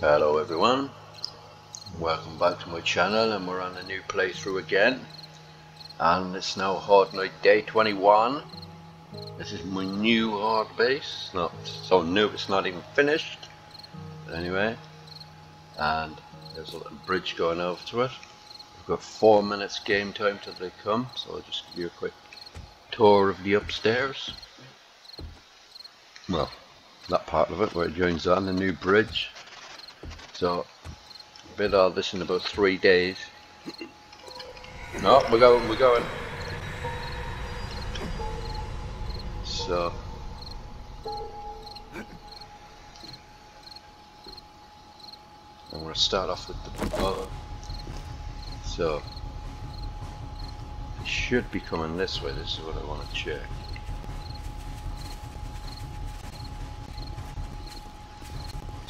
Hello everyone, welcome back to my channel and we're on a new playthrough again. And it's now horde Night Day 21 this is my new horde base, not so new it's not even finished. But anyway and there's a little bridge going over to it. We've got four minutes game time till they come so I'll just give you a quick tour of the upstairs. Well that part of it where it joins on the new bridge so build uh, all this in about three days. No we're going we're going. So. I'm going to start off with the bow so it should be coming this way this is what I want to check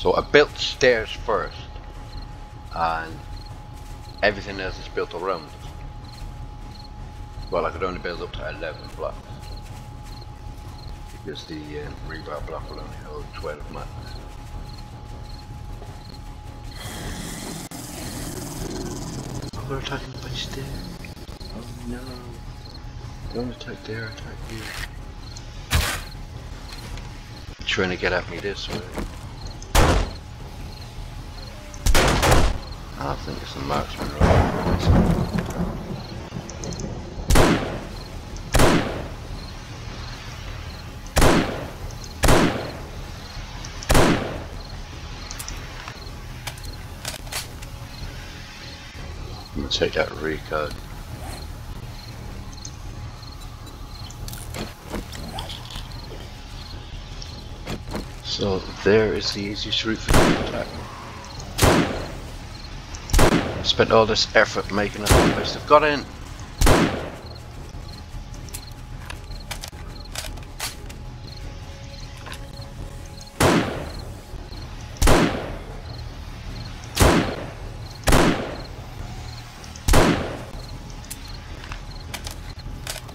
So I built stairs first and everything else is built around it. Well, I could only build up to 11 blocks because the um, rebar block will only hold 12 max. Oh, they're attacking by stairs. Oh no. Don't attack there, attack you. Trying to get at me this way. I think it's a marksman rifle. I'm gonna take that recode. So there is the easiest route for the attack. Spent all this effort making a place. They've got in.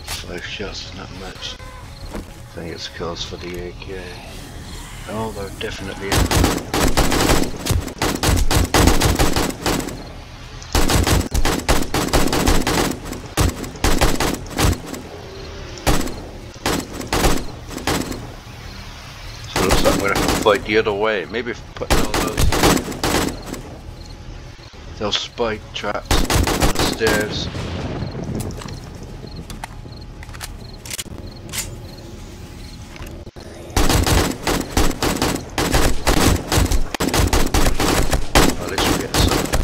Five shots is not much. I think it's calls for the AK. Oh, they're definitely in. So it looks like the other way. Maybe putting all those those spike traps on the stairs. At least we're getting some of that.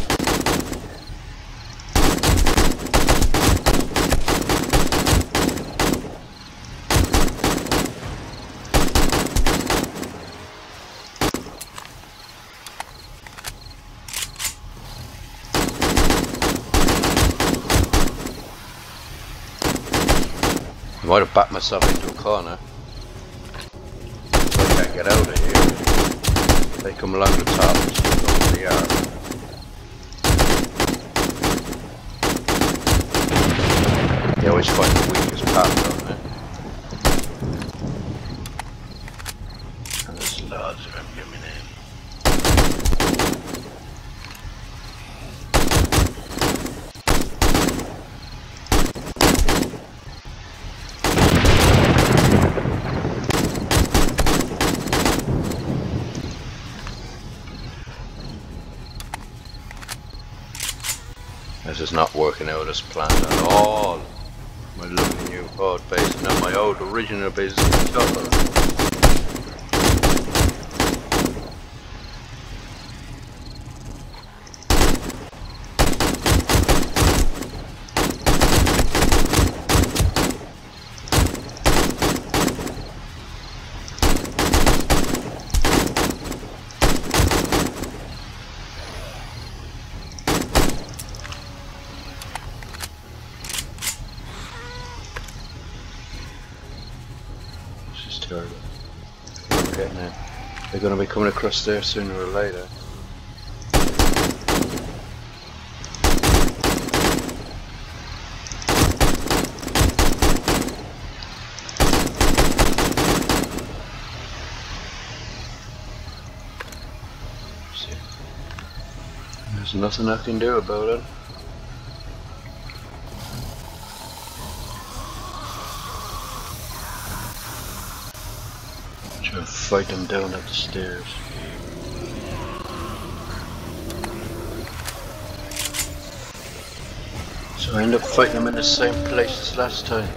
I might have backed myself into a corner. I can't get out of here. They come along the top, just go over the yard. They always find the weakest part, don't they? And there's loads of them coming in. This is not planned at all. My lovely new horde base, now my old original base is in trouble. This is terrible. Okay, now they're going to be coming across there sooner or later. There's nothing I can do about it. Try to fight them down at the stairs. So I end up fighting them in the same place as last time.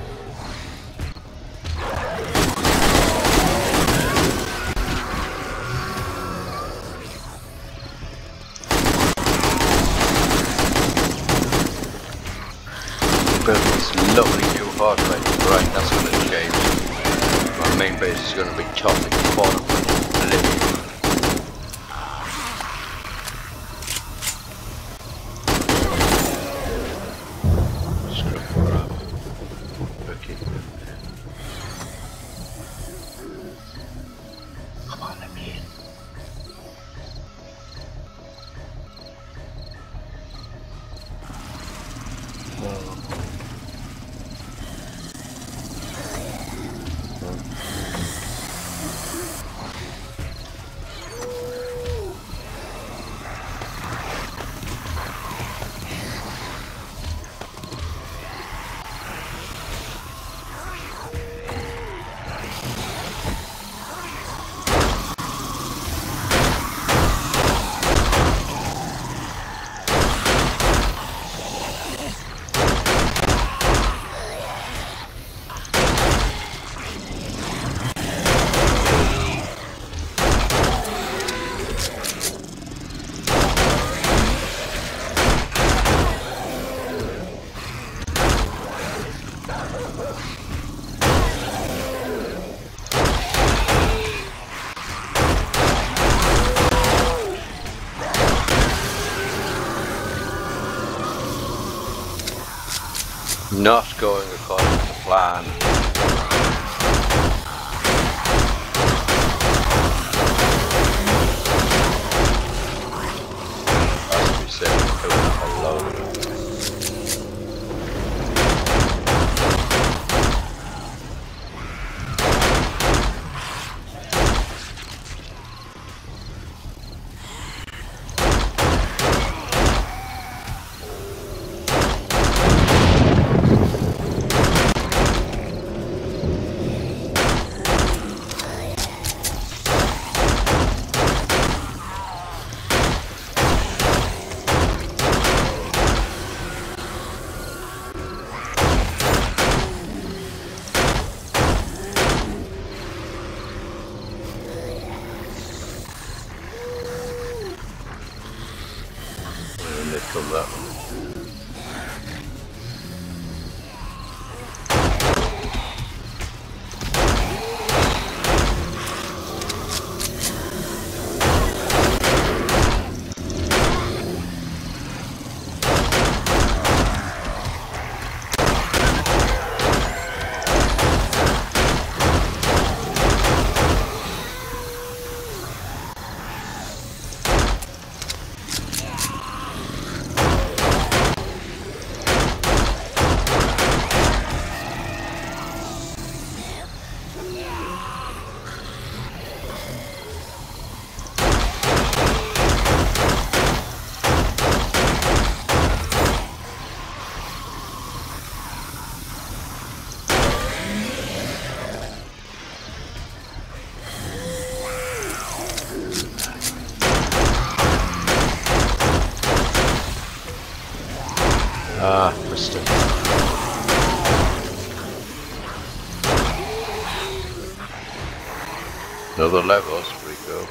Another level, that's pretty cool.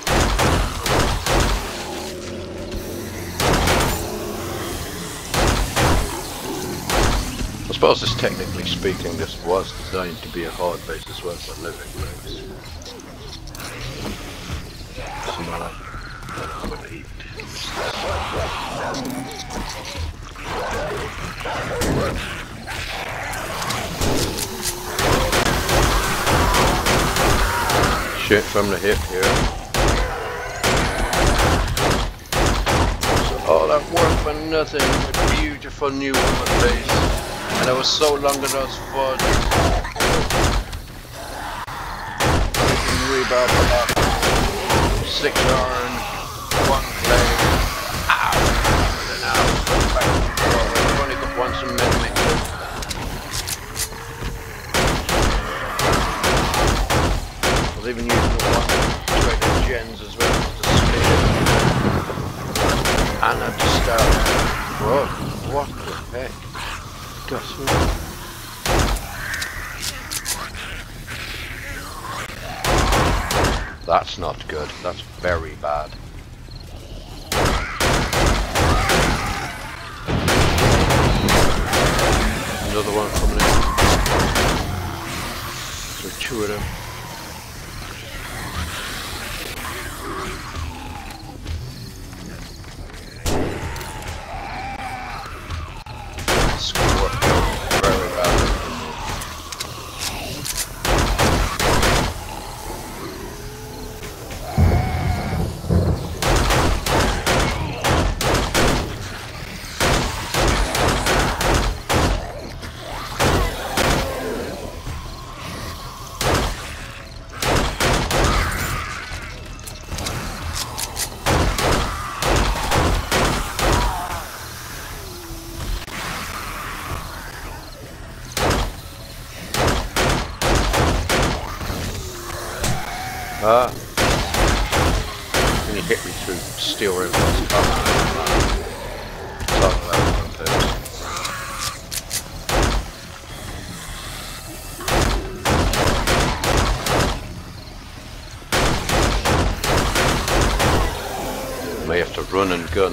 I suppose this technically speaking, this was designed to be a horde base as well a living. I. shoot from the hip here. So all that work for nothing, a beautiful new woman face. And I was so long that I was fun. Rebound block. Six iron, one play. Ow! And. Back. I've only got one. Even gens as well. And I just what the heck? That's not good. That's very bad. Another one coming in. So two of them.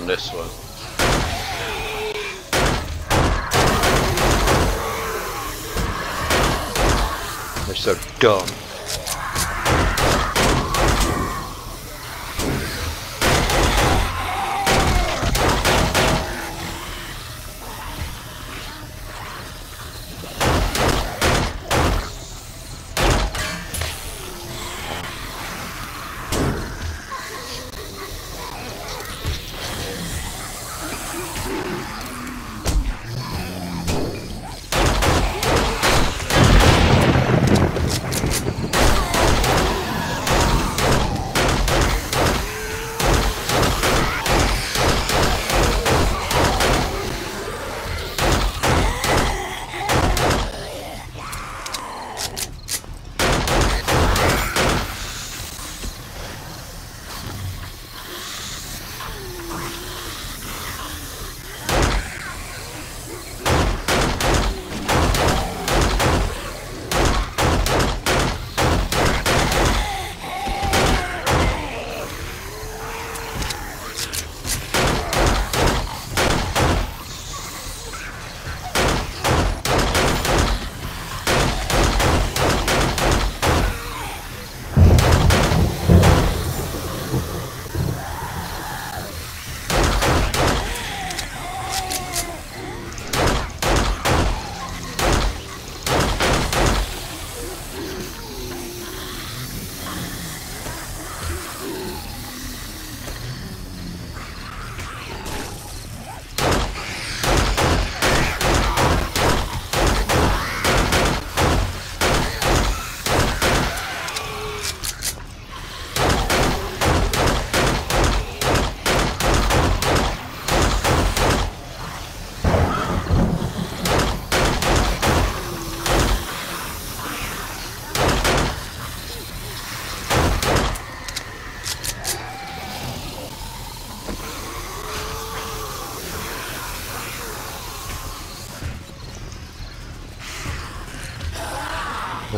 This one.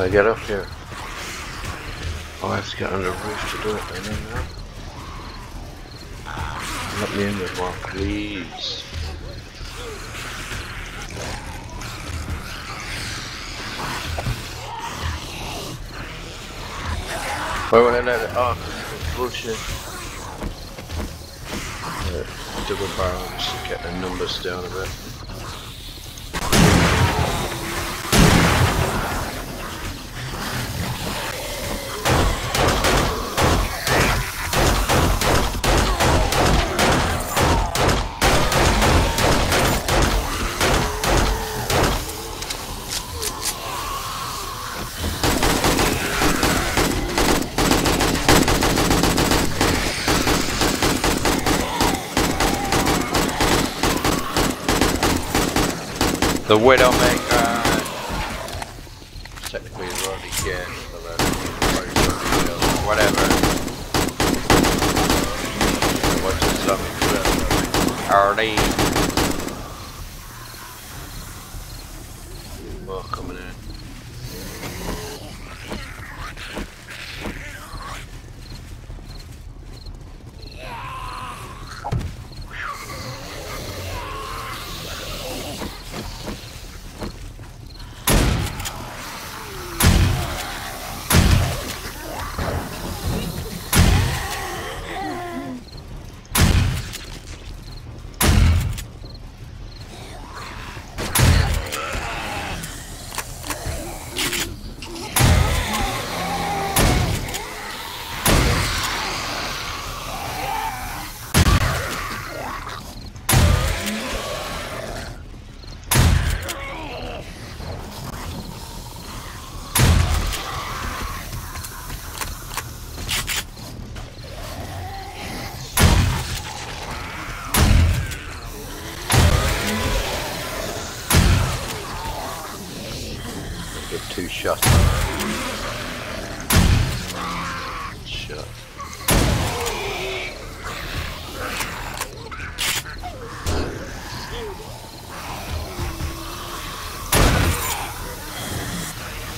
I get up here? Oh, I have to get on the roof to do it then. Let me in with one, please. Why would I let it off? bullshit. Uh, double barrel, just to get the numbers down a bit. The Widowmaker! Technically it's already dead, whatever. What's the zombie? Already. shut. Shut.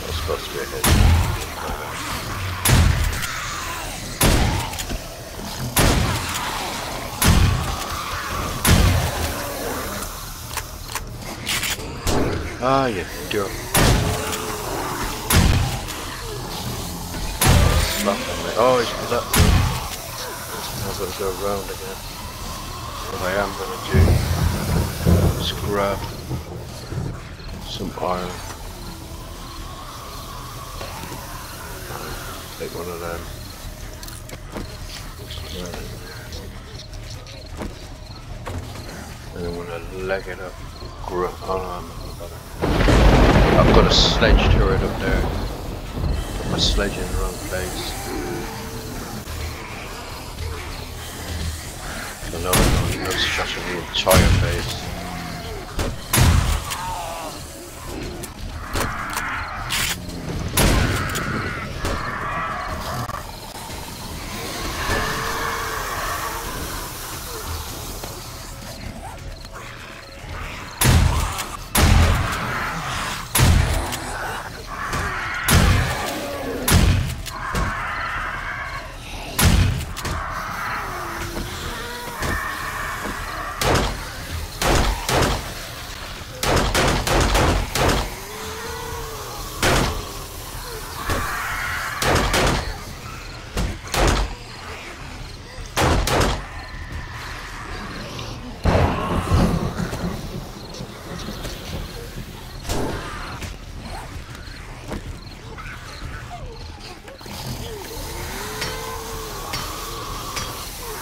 That's supposed to be a Ah, you dirt. Oh, he's that. I've got to go around again. What I am going to do is grab some iron. Take one of them. And then gonna leg it up, grab. Oh, I've got a sledge turret up there. Put my sledge in the wrong place. another one that's shutting the entire base.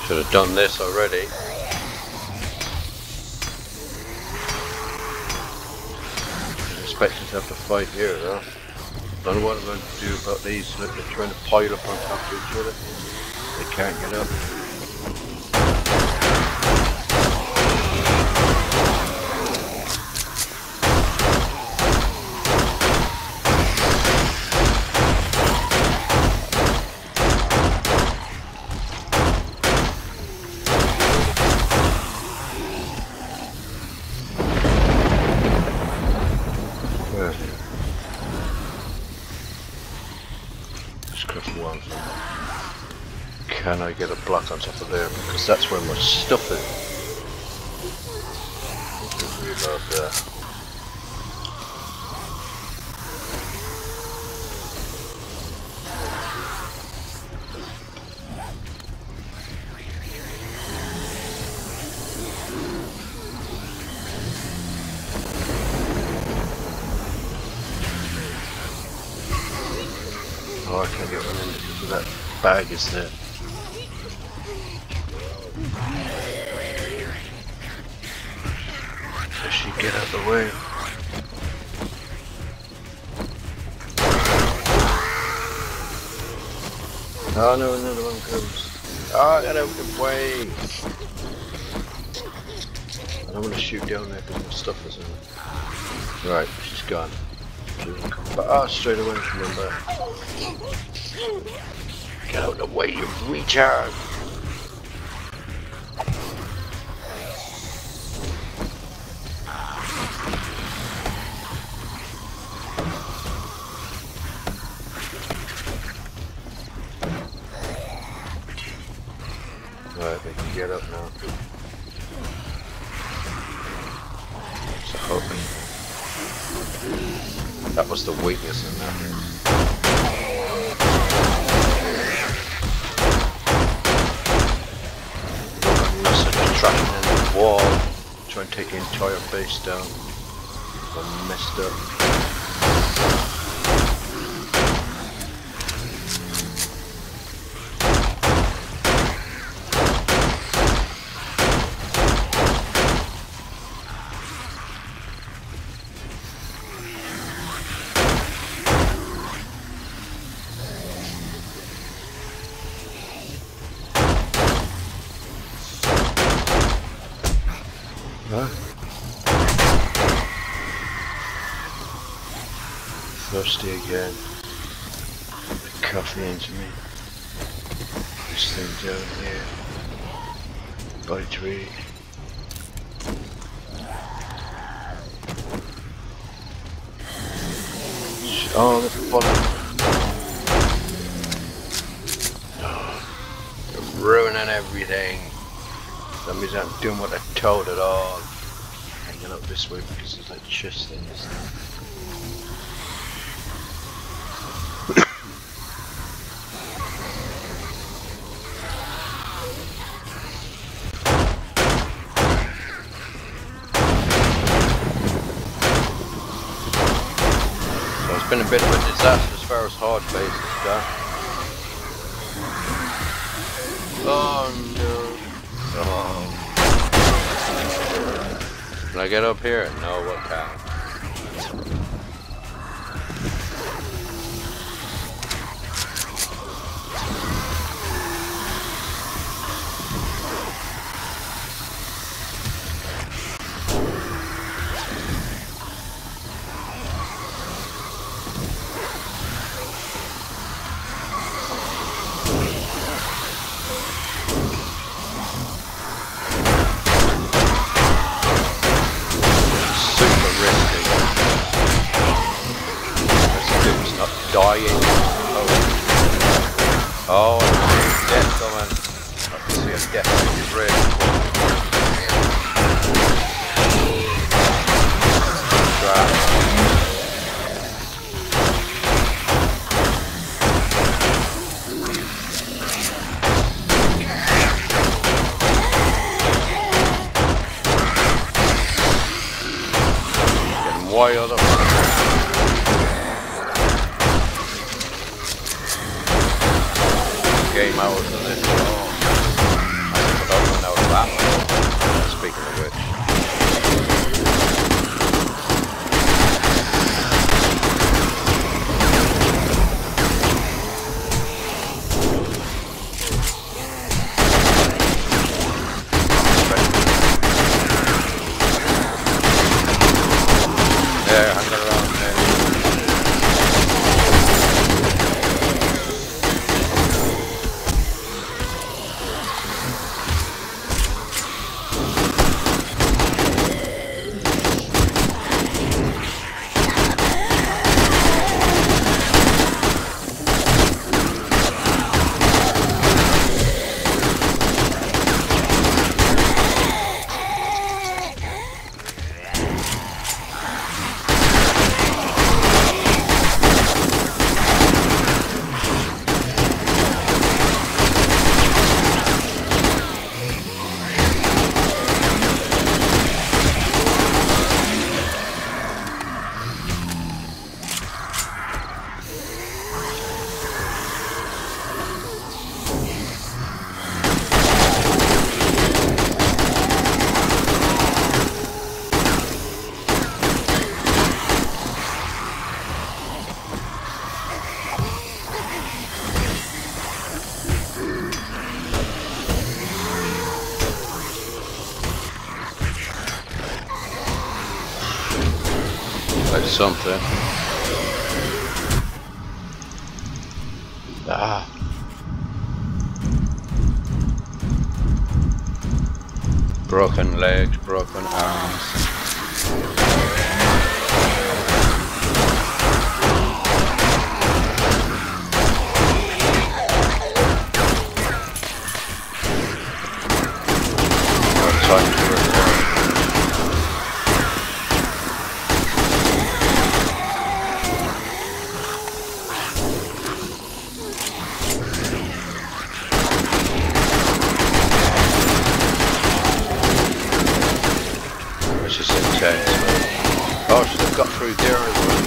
Should have done this already. Expecting to have to fight here though. Don't know what I'm going to do about these. Look, they're trying to pile up on top of each other. They can't get up. can On top of there because that's where my stuff is. Oh, I can't get one in because that bag is there. Oh, get out the way! I'm gonna shoot down there because my stuff is in. Right, she's gone. She come back. Oh, straight away, remember. Get out of the way, you retard! I messed up. Thirsty again. The Coffee into me. This thing down here. Body to eat. Oh, the bottom. You're ruining everything. That means I'm doing what I told at all. Hanging up this way because there's like chest things. So it's been a bit of a disaster as far as hard. Oh no. Oh. Can I get up here? No, what can? Which is intense. Oh, should have got through there as well.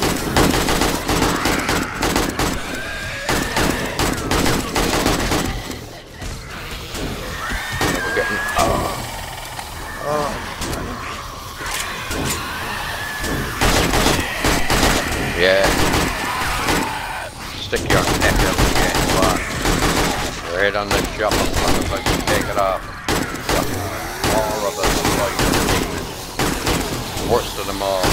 Stick your neck out again, but you're head on the I can take it off. Got More of us like worst of them all.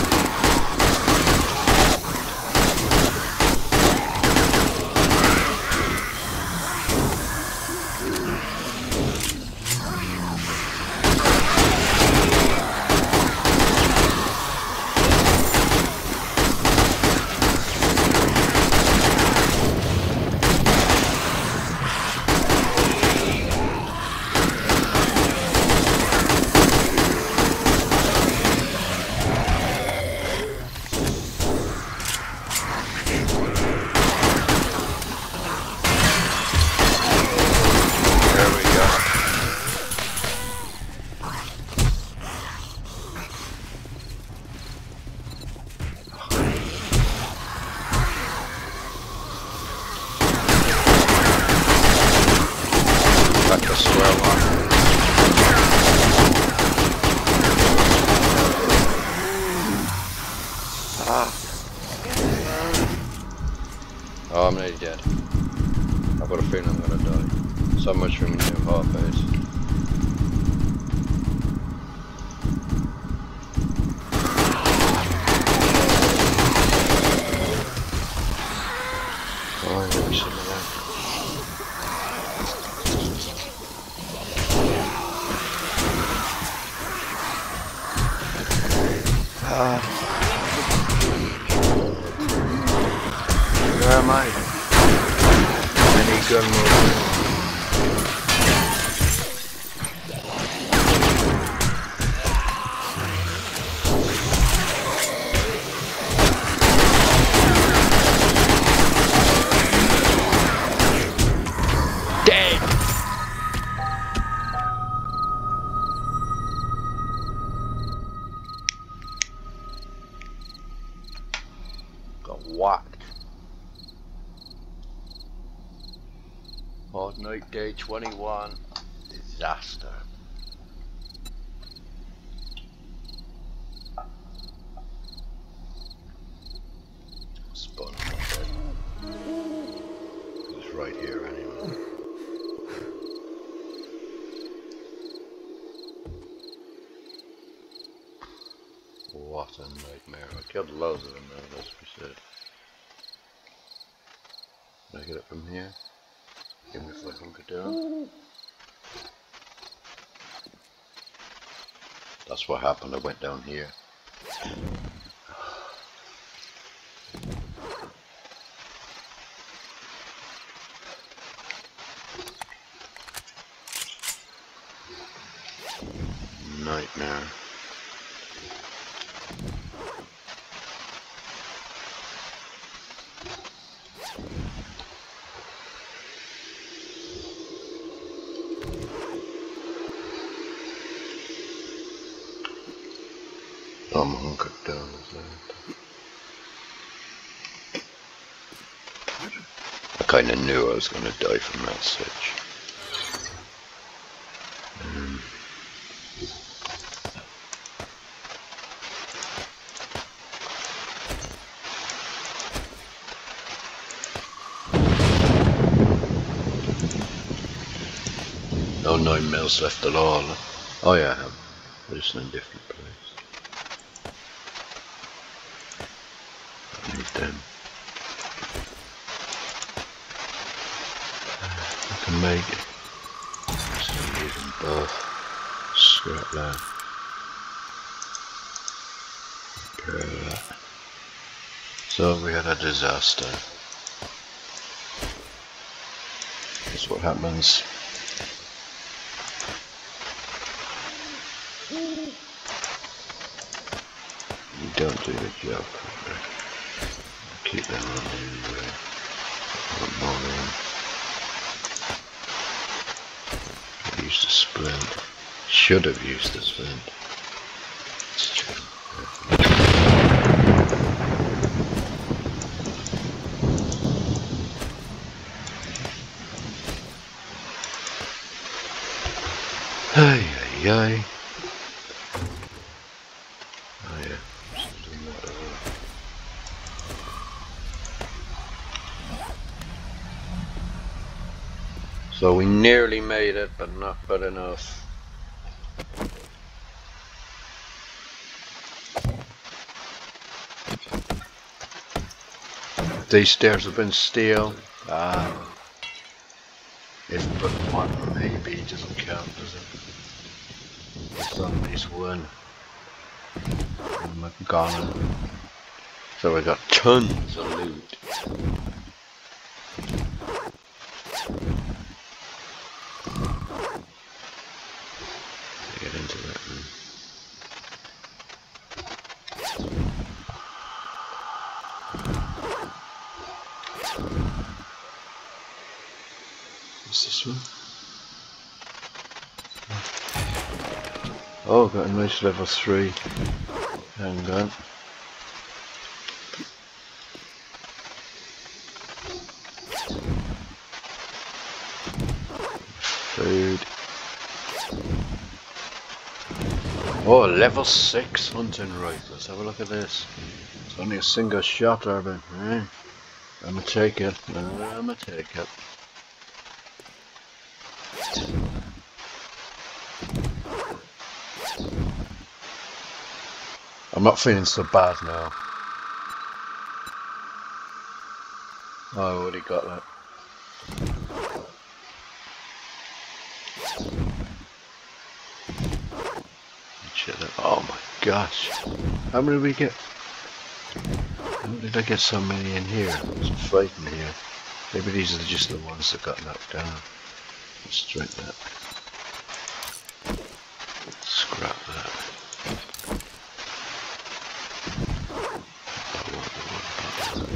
There we go. Back to square one. Oh, I'm nearly dead. I've got a feeling I'm gonna die. So much for my new horde base. Oh, give me some of that. Ah. Where am I? I need gun mode. Day 21. Disaster. Spun on my head. It's right here anyway. What a nightmare. I killed loads of them now, let's be said. Can I get it from here? Give me if I hunker down. What happened, I went down here. Nightmare. I'm hunkered down as well. I kinda knew I was gonna die from that switch. Um, No nine mils left at all. Oh yeah, I have. But it's in a different place. them. I can make it. So both. Scrap that. That. So we had a disaster. That's what happens. You don't do the job Keep them on anyway. Put more in. I used the splint. Should have used the splint. It's. Ay, ay, ay. Oh yeah, something that over. So we nearly made it, but not good enough. These stairs have been steel. Ah. If but one maybe doesn't count, does it? It's on this one. So we got tons of loot. Get into that room. What's this one? Level 3 handgun. Food. Oh, level 6 hunting rifle. Let's have a look at this. It's only a single shot, Urban. Eh? I'ma take it. I'ma take it. I'm not feeling so bad now. Oh, I already got that. Oh my gosh. How many did we get? How did I get so many in here? Fight in here. Maybe these are just the ones that got knocked down. Let's drink that. Scrap that. I want the one bottle.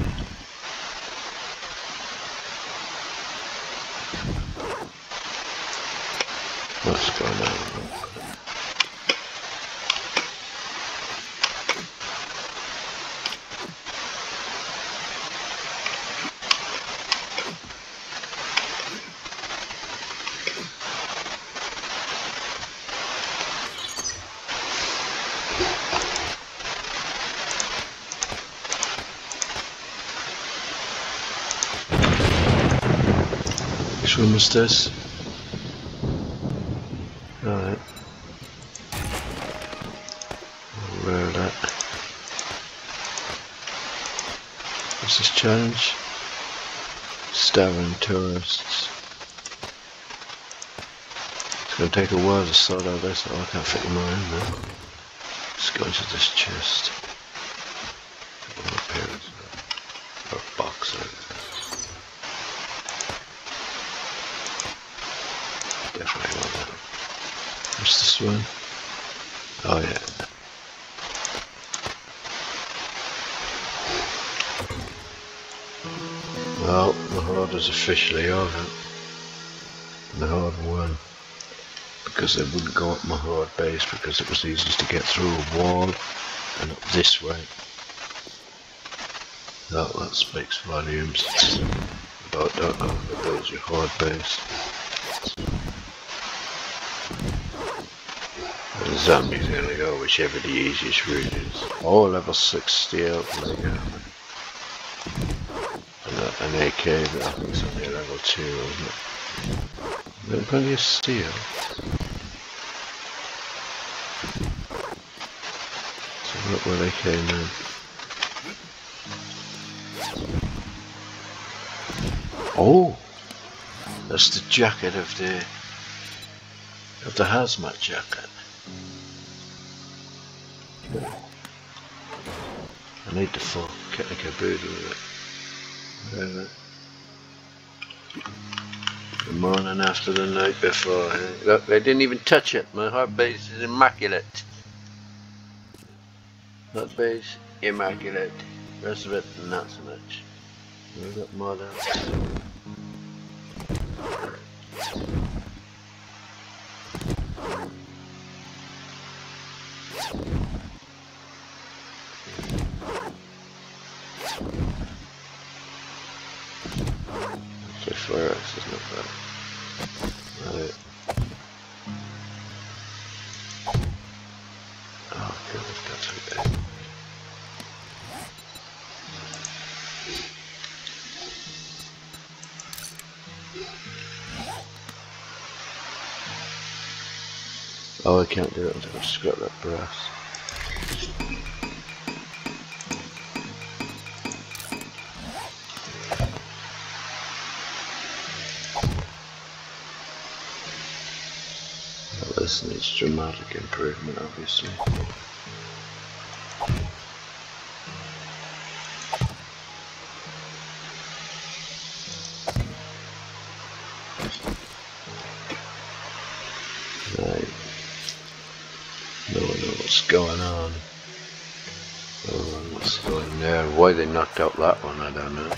What's going on? This? Alright. Where that? What's this challenge? Starving tourists. It's gonna take a while to sort out this. Oh, I can't fit them all in there. Let's go into this chest. Or appearance. Or box. Or Definitely want that. What's this one? Oh yeah. Well, the horde is officially over. The horde won. Because they wouldn't go up my horde base because it was easiest to get through a wall and up this way. That, that speaks volumes about don't overbuild your horde base. The zombies gonna go whichever the easiest route is. Oh, level 6 steel, leg armor. And a- an AK, but I think it's only level 2, isn't it? There's plenty of steel. So look where they came in. Oh, that's the jacket of the of the hazmat jacket. I need the full kit and caboodle. The morning after the night before. Eh? Look, they didn't even touch it. My horde base is immaculate. Horde base, immaculate. Rest of it, not so much. We've got more than I can't do it until I scrap that brass. This needs dramatic improvement, obviously. Oh, why they knocked out that one, I don't know.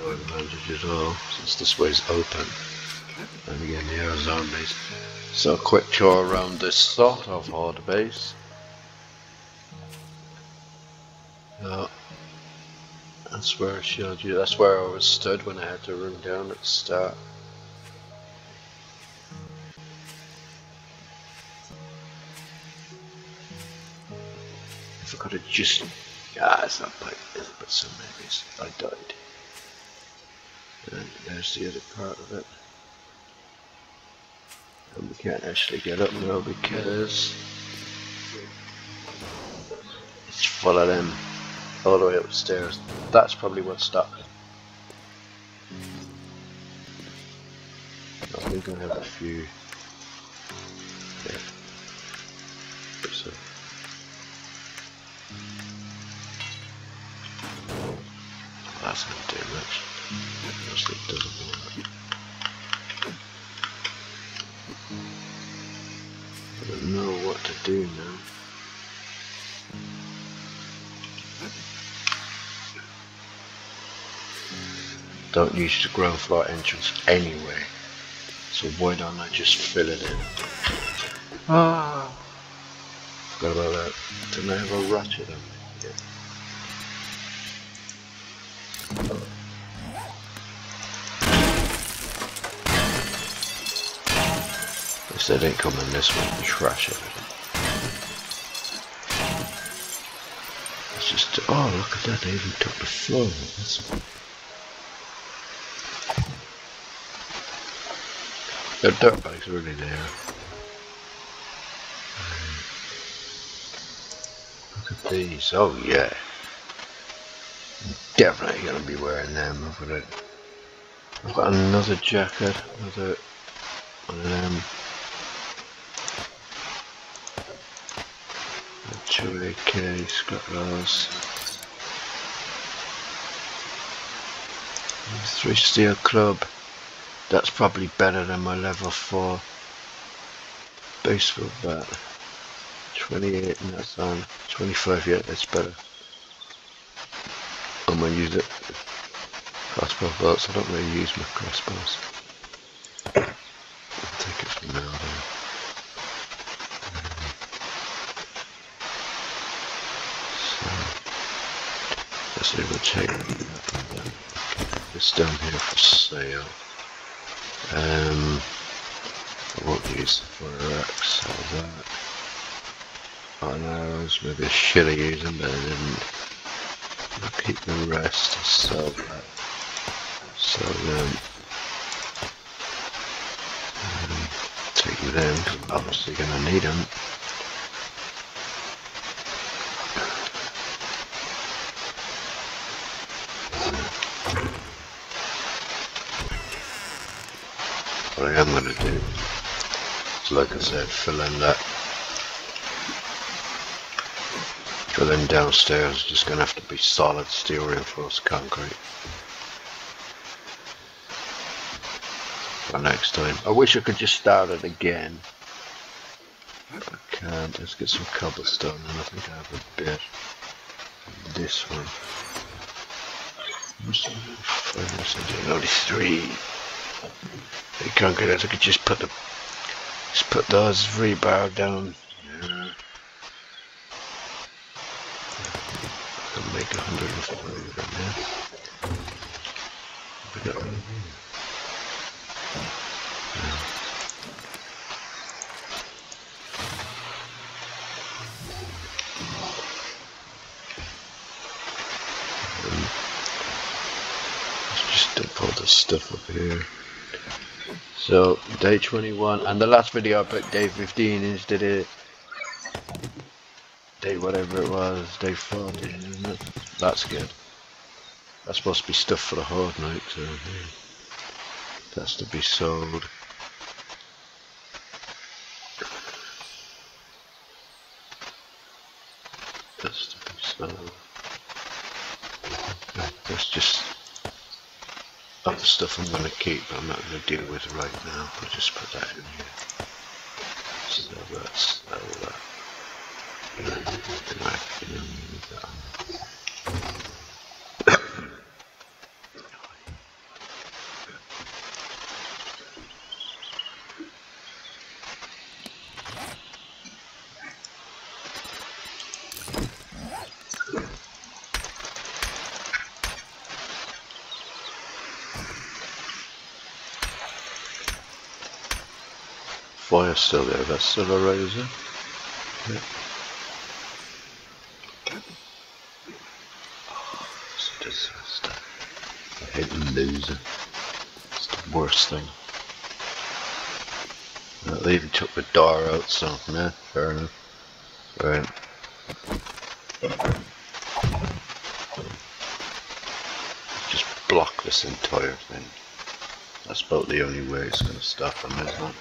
No advantage at all, since this way's open. And again, the air base. So a quick tour around this sort of horde base. Yeah. That's where I showed you, that's where I was stood when I had to run down at the start. Just Ah, it's not quite this, but some maybe I died. And there's the other part of it. And we can't actually get up now because it's full of them all the way upstairs. That's probably what stopped. I think I have a few. Yeah. Don't use the ground floor entrance anyway. So why don't I just fill it in? Ah! Forgot about that. Didn't I have a ratchet on me? Yeah. If they didn't come in this one, trash everything. It's just, oh look at that, they even took the floor. That's, the dirt bike's really there. Look at these, oh yeah. Definitely gonna be wearing them. I've got, a, I've got another jacket, another one of them. AKs, got those. Three steel club. That's probably better than my level 4 baseball bat. 28 and that's on. 25 yet, yeah, that's better. I'm gonna use it. Crossbow bolts, I don't really use my crossbows. I'll take it from now then. So, let's see we'll take this down here for sale. Um, I won't use the fire axe or that. On arrows, maybe I should have used them, but I didn't. I'll keep the rest so that so then um, take them because I'm obviously gonna need them. what I am going to do like I said, fill in that. Fill in downstairs, just going to have to be solid steel reinforced concrete. For next time. I wish I could just start it again. I can't. Let's get some cobblestone and I think I have a bit. This one. Only three. The concrete. I could just put the just put those rebar down. Yeah. I can make a hundred and forty right now. Um, stuff up here. So day 21 and the last video I put day 15 is did it day whatever it was, day 14 isn't it? That's good. That's supposed to be stuff for the horde night so yeah. that's to be sold. That's to be sold. That's just other stuff I'm going to keep, I'm not going to deal with right now. I'll just put that in here. So that's uh, all that. Still there, that's still alright, is it's a disaster. I hate losing. It's the worst thing. Well, they even took the door out, so, yeah, fair enough. Right. Just block this entire thing. That's about the only way it's going to stop them, isn't it?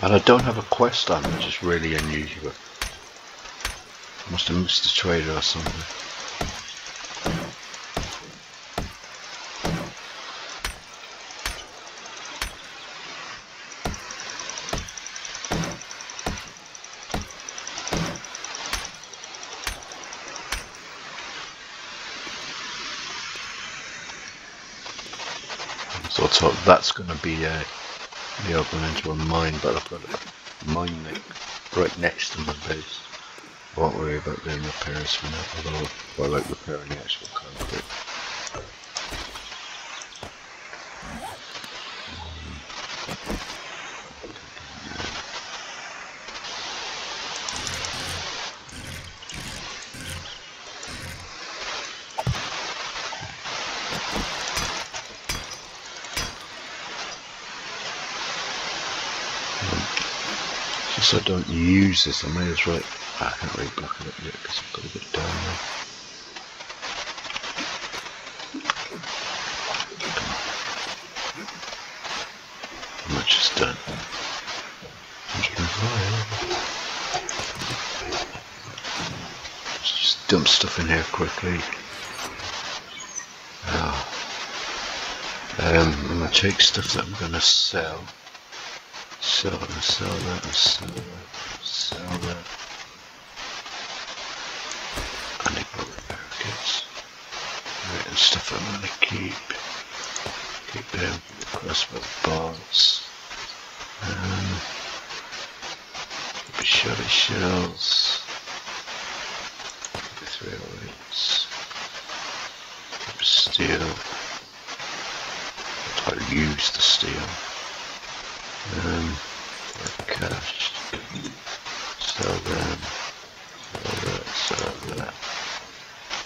And I don't have a quest on, which is really unusual. I must have missed a trader or something. So that's going to be a be open into a mine, but I've got a mine right next to my base. Won't worry about doing repairs for now, although I like repairing the actual concrete. I don't use this, I may as well. I can't really block it up yet because I've got to get down there. Dump stuff in here quickly. Oh. Um, I'm going to take stuff that I'm going to sell sell that, sell that, sell that, sell that. I need more repair kits. Right, and stuff I'm gonna keep. Keep them, crossbow bolts. Um, shotty shells. Three oh eights. Steel. I'll use the steel. Um, cash. Sell them. Sell that, sell that.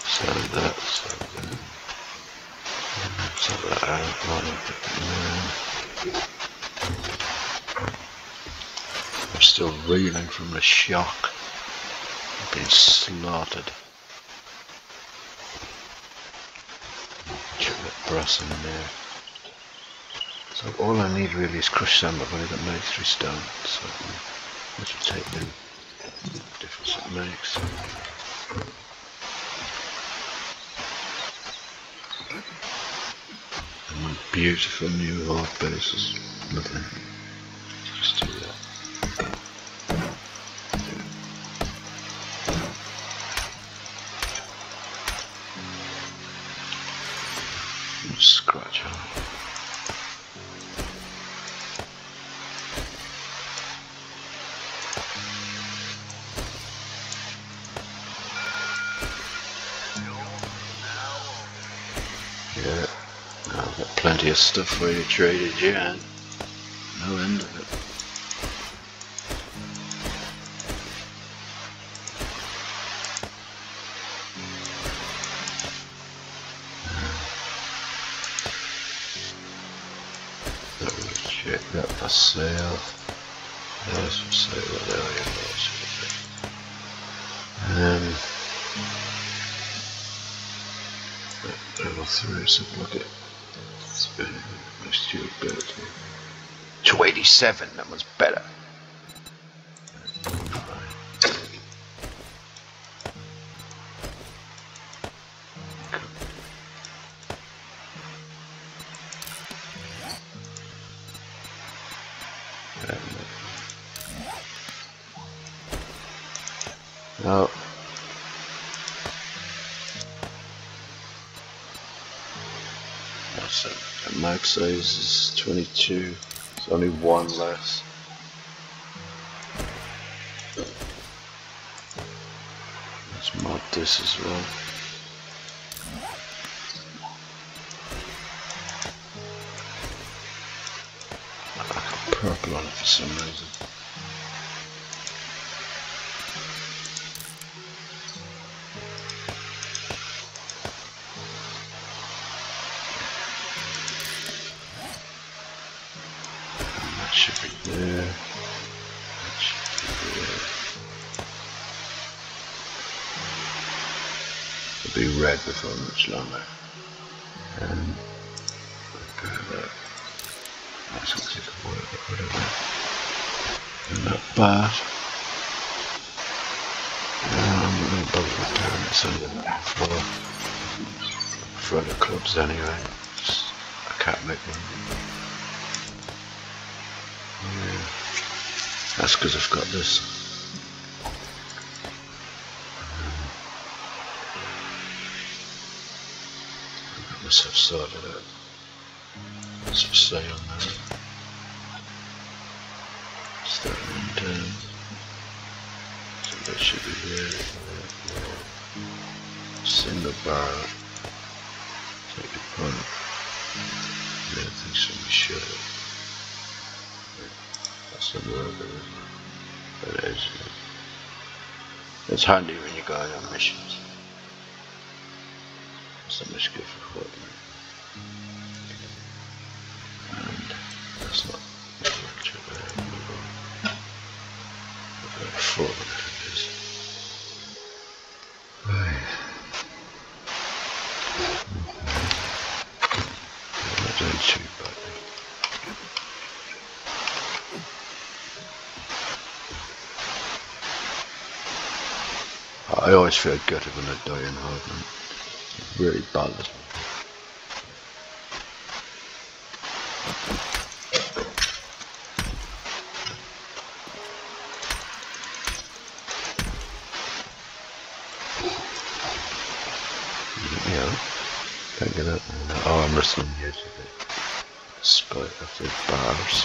Sell that, that I'm still reeling from the shock of being slaughtered. Chuck that brass in there. So all I need really is crushed sand, I've only got 93 stone, so I should take them. Difference it makes. And my beautiful new horde bases. Lovely. Stuff for you traded, yeah. No 287, that was better. Oh. That's it. And max size is 22. It's only one less. Let's mod this as well. I got purple on it for some reason. Red before much longer. Um, uh, to that. That's gonna take a while to get rid of that. And that bad. Yeah, I'm not gonna bother repairing it, so I'm gonna follow for other clubs anyway. Just, I can't make one. Yeah. That's because I've got this. Got myself sorted out. It's for sale now. Starting in down. So that should be there. Single barrel. Take a punt. Yeah, I think somebody should have. That's the word of it. But it's, it's handy when you're going on missions. So much good for feel gutted when I die in Hardman. It really bothers me. Yeah, can't get out. Oh, I'm edge of it. Spite of the bars.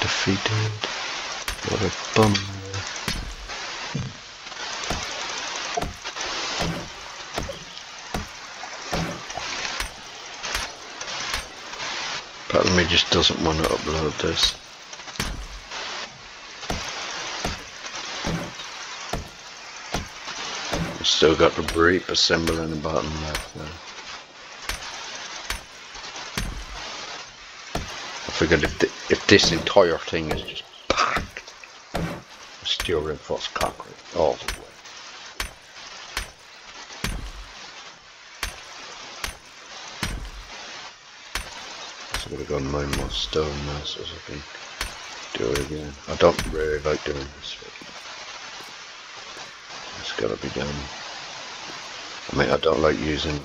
Defeated. What a bum. Part of me just doesn't want to upload this. Still got the Reaper symbol in the bottom left there. figured if, the, if this entire thing is just packed with reinforced concrete all the way. And mine more stone masses I think. Do it again. I don't really like doing this but it's gotta be done. I mean I don't like using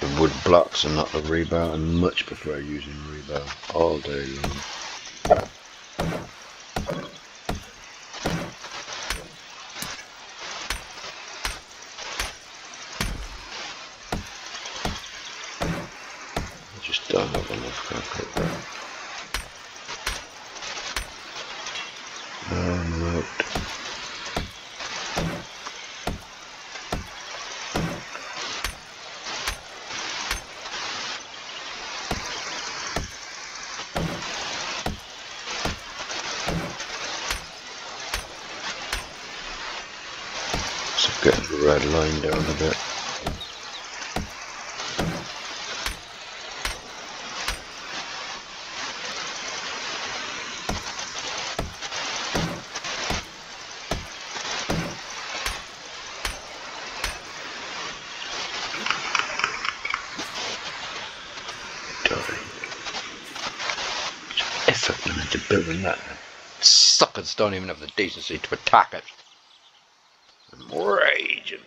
the wood blocks and not the rebar. I much prefer using rebar all day long. I just don't have enough concrete there. Um, right. getting the red line down a bit. That. Suckers don't even have the decency to attack it. I'm raging.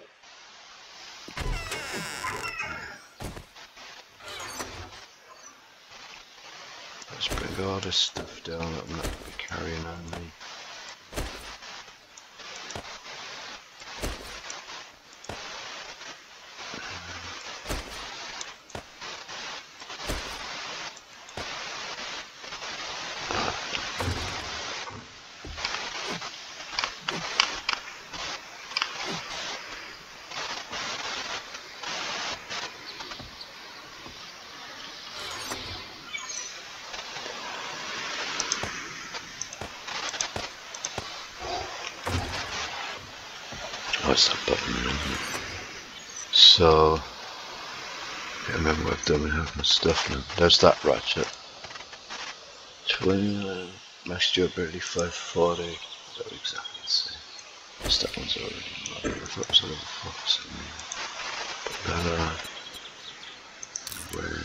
Let's bring all this stuff down that I'm not carrying on me. What's that button? So, I I've done half my stuff now. There's that ratchet. 29, uh, max durability 540. They're exactly the same. Yes, that one's already. I thought it was a. Put that uh, on. Where?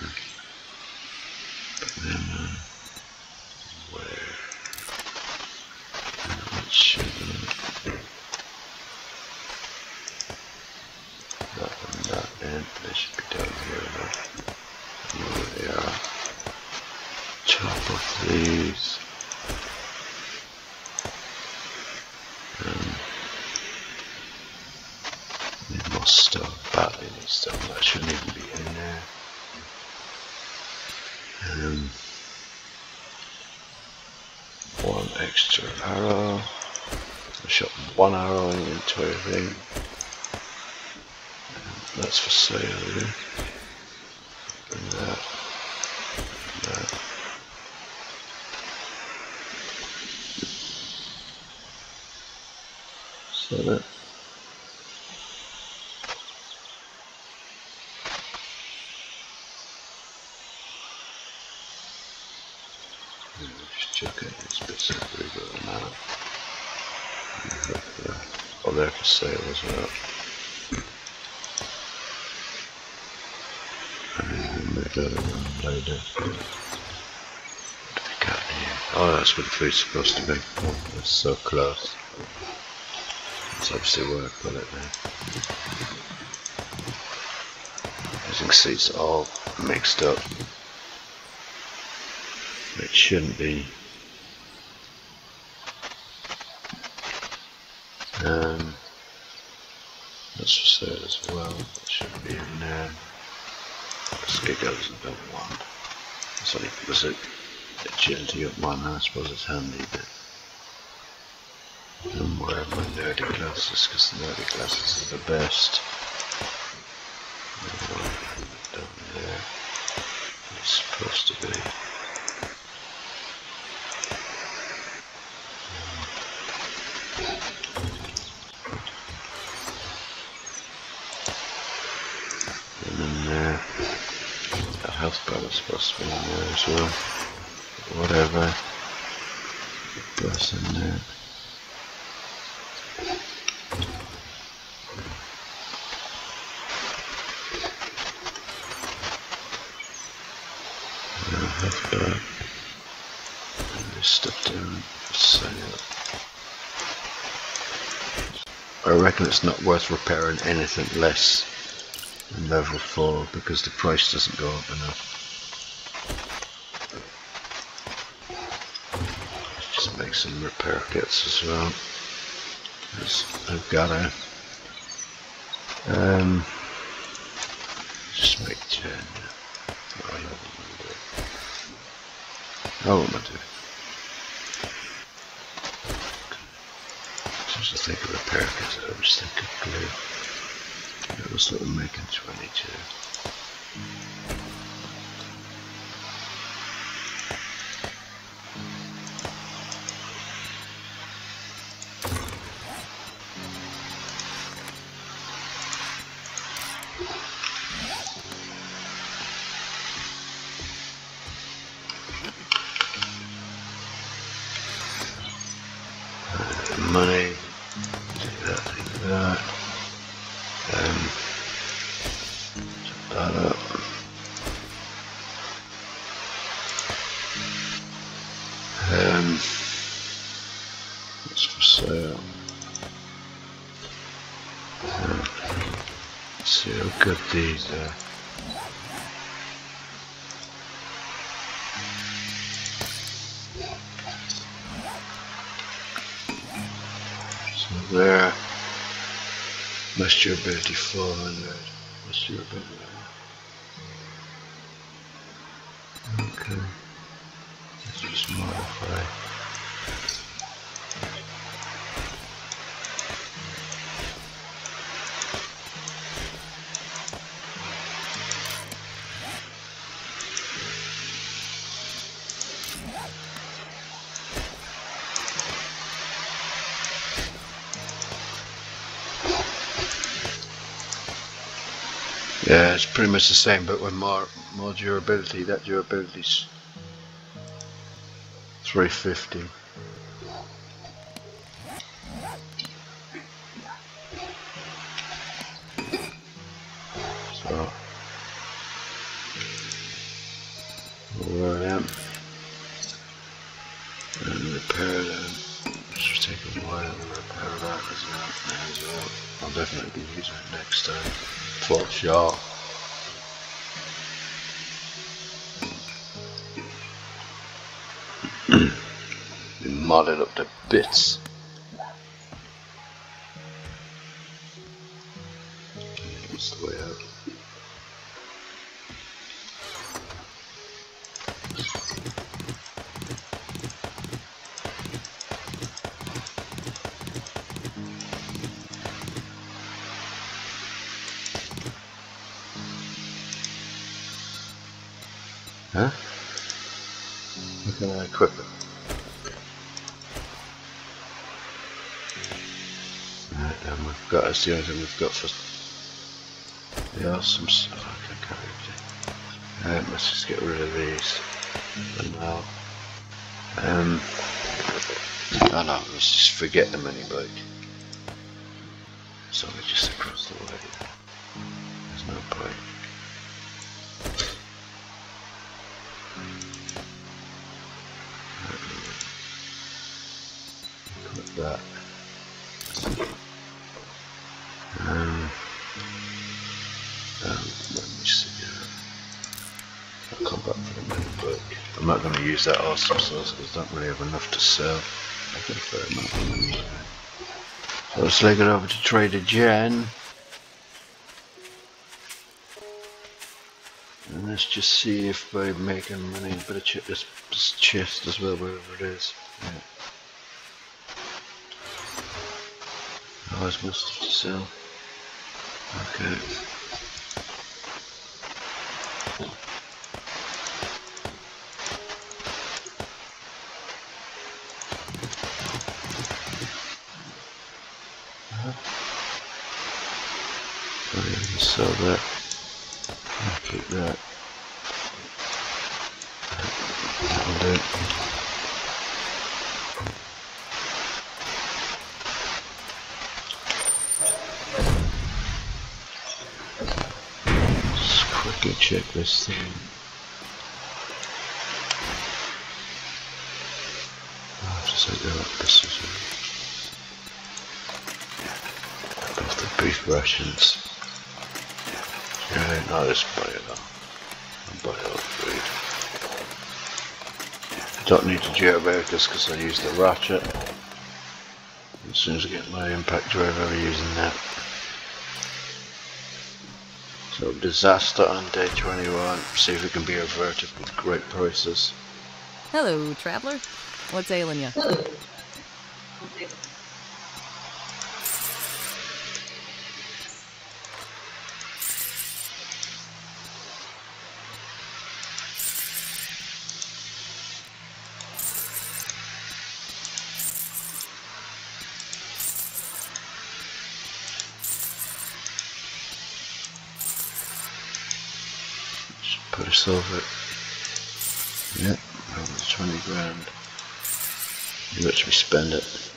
Put them on. Where? And that should that and that and they should be down here now. There they are. Chop off these. Um, need more stone. Badly need stone. That shouldn't even be in there. Um, one extra arrow. I shot one arrow in the entire thing. That's for sale, yeah. And that. And that. Sell it. Yeah, Just check out these bits of river and that. Oh, they're for sale as well. Oh, that's what the food's supposed to be. Oh, that's so close. It's obviously where I put it there. As you can see, it's all mixed up. It shouldn't be. Um, that's for sale as well. It should be in there. Skiggles and don't want. It's only was it agility of one, I suppose it's handy I'm wearing my nerdy glasses because the nerdy glasses are the best. Down there. It's supposed to be. health well. Whatever. Press in there. Health bar. There's stuff down. I reckon it's not worth repairing anything less than level 4 because the price doesn't go up enough. Just make some repair kits as well. I've got a um, just make 10. Oh, what am I doing? I was think of repair kits, I was thinking glue. It was little making 22. Must durability 400. your durability. Okay. Let's just modify. It's pretty much the same, but with more more durability. That durability's 350. So, wear them and repair them. Just take a while to repair that as well. I'll definitely be using it next time. Modded up to bits. As the only thing we've got for the awesome stuff I can carry um, let's just get rid of these. For now um, oh no let's just forget the mini bike. It's only just across the way. There's no point use that awesome sauce because I don't really have enough to sell. I've got a fair amount of money. So let's leg it over to Trader Jen. And let's just see if by making money, better check this, chest as well, wherever it is. Yeah. More to sell. Okay. Yeah, sell that. I'll keep that. do. Let's quickly check this thing. Just like that. This is. Off the beef rations. Yeah, no, this buy it all. I'll buy all don't need to jailbreak this because I use the ratchet. As soon as I get my impact drive, I'll be using that. So disaster on day 21. See if it can be averted with great prices. Hello, traveler. What's ailing you? It. Yep, over 20 grand. You watch me spend it.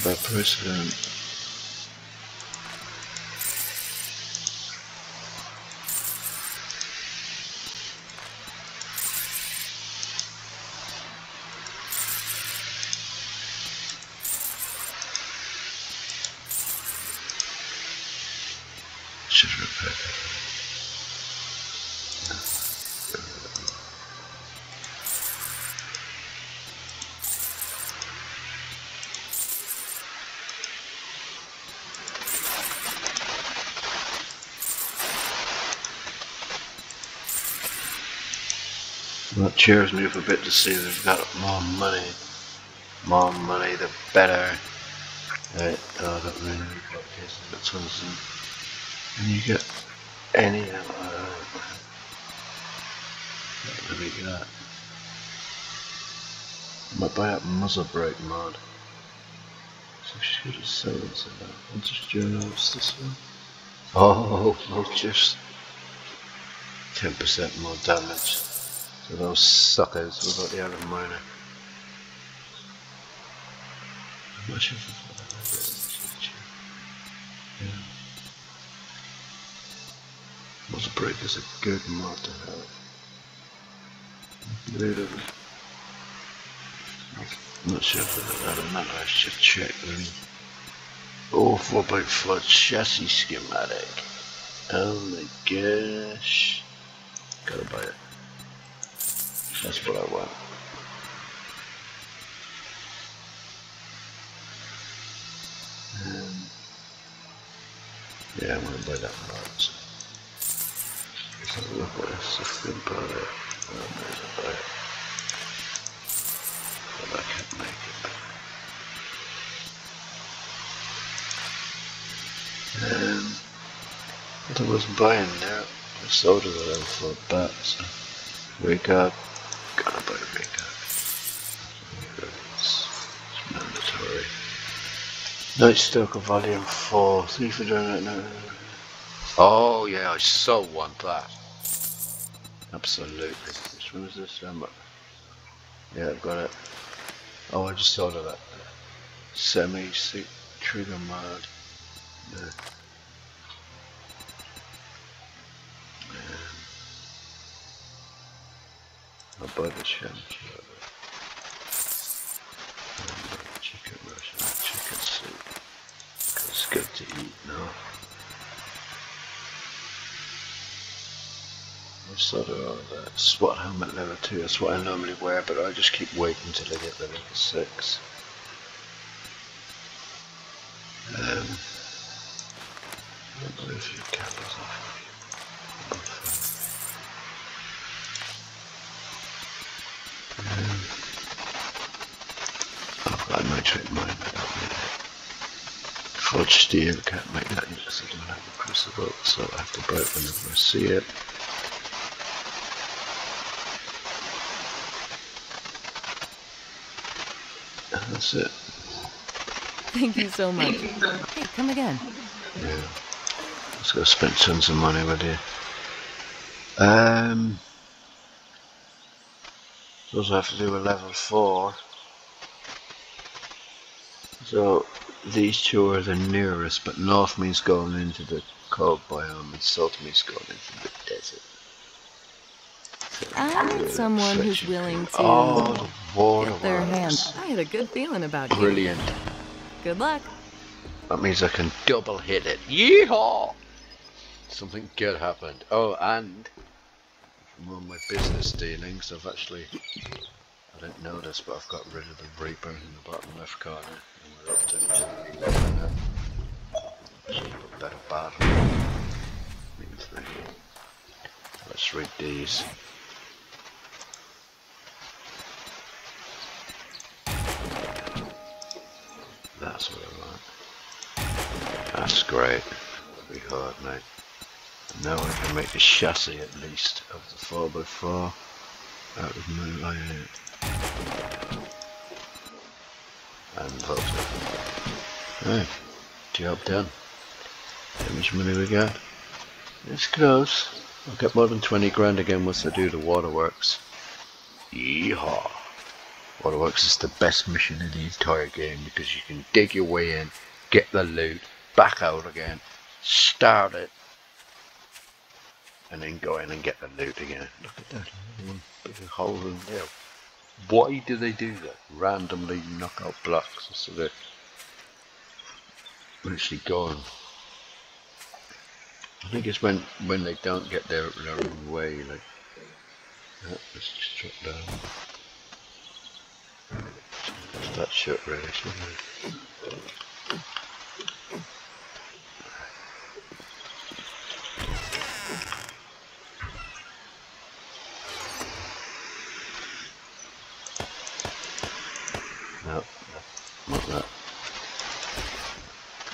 About price them. Should repair that. That cheers me a bit to see they've got more money. More money, the better. Right, oh, I don't really what cases, but of And you get any of uh, Let me get that. I might buy that muzzle brake mod. So she could have sold it that. I'll just journals this one. Oh, no, just 10% more damage. Those suckers We've got the other miner. How much of it? Yeah. Muzzle brake is a good mod to have. I'm not sure if I've got that other matter I should check. Oh, 4x4 chassis schematic. Oh my gosh. Gotta buy it. That's what I want. Um, yeah, I'm gonna buy that. Let's have a look at this. If we can buy it. Oh, there's buy it. But I can't make it. Um, what I was buying there, I sold it at for a bat, so we got gotta buy a big It's, it's mandatory. Night Stalker Volume 4. Three for doing it now. Oh yeah, I so want that. Absolutely. Which one is this? Um, yeah, I've got it. Oh, I just thought of that. Semi trigger mod. Yeah. Buy the sham chicken Russian chicken soup. It's good to eat now. I sort of all that SWAT helmet level 2, that's what I normally wear, but I just keep waiting until I get the level 6. Um, I'll blow a few candles off. Um, I've got a mine, I don't need it. Forged steel, can't make that unless I don't have a crucible, so I have to buy it whenever I see it. And that's it. Thank you so much. Hey, come again. Yeah. Just gotta spend tons of money with you. Um Those have to do with level 4. So these two are the nearest, but north means going into the cold biome and south means going into the desert. I need someone who's willing to Oh, the get their hands. I had a good feeling about you. Brilliant. Good luck. That means I can double hit it. Yeehaw! Something good happened. Oh, and from all my business dealings, I've actually, I didn't notice, but I've got rid of the Reaper in the bottom left corner. And we're up to 11 now. So a better battle. Means that- Let's read these. That's what I want. That's great. Be hard, mate. Now I can make a chassis at least of the 4x4 out of my layout. And it. Right, job done. How much money we got? It's close. I'll get more than 20 grand again once I do the waterworks. Yeehaw! Waterworks is the best mission in the entire game because you can dig your way in, get the loot, back out again, start it, and then go in and get the loot again. Look at that, one big hole in there. Why do they do that? Randomly knock out blocks instead of actually going. I think it's when when they don't get their, their own way, like yeah, let's just drop down. That shit really, shouldn't it? No, not that.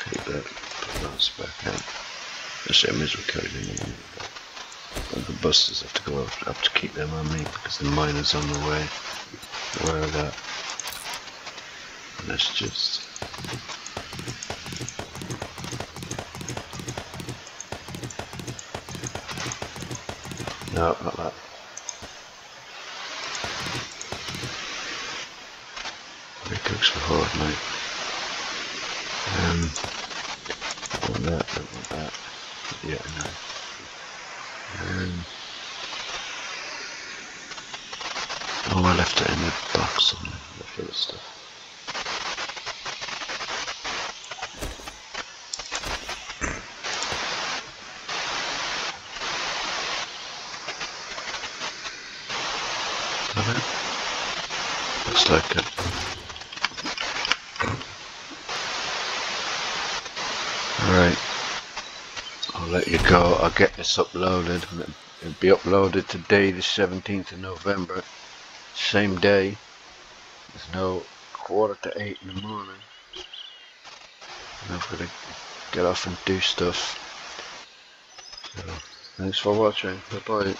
Take that, put those back in. The same as we carried in the minute. The busters have to go up, up to keep them on me because the miner's on the way. Aware of that. And let's just No, not that. Three cooks for hard, mate. Um, want that, don't want that. Yeah, no. Um, oh, I left it in the box and left other stuff. Got it? Looks like it. Alright. I'll let you go. I'll get this uploaded. It'll be uploaded today, the 17th of November. Same day. There's no quarter to eight in the morning. And I've got to get off and do stuff. So, thanks for watching. Bye bye.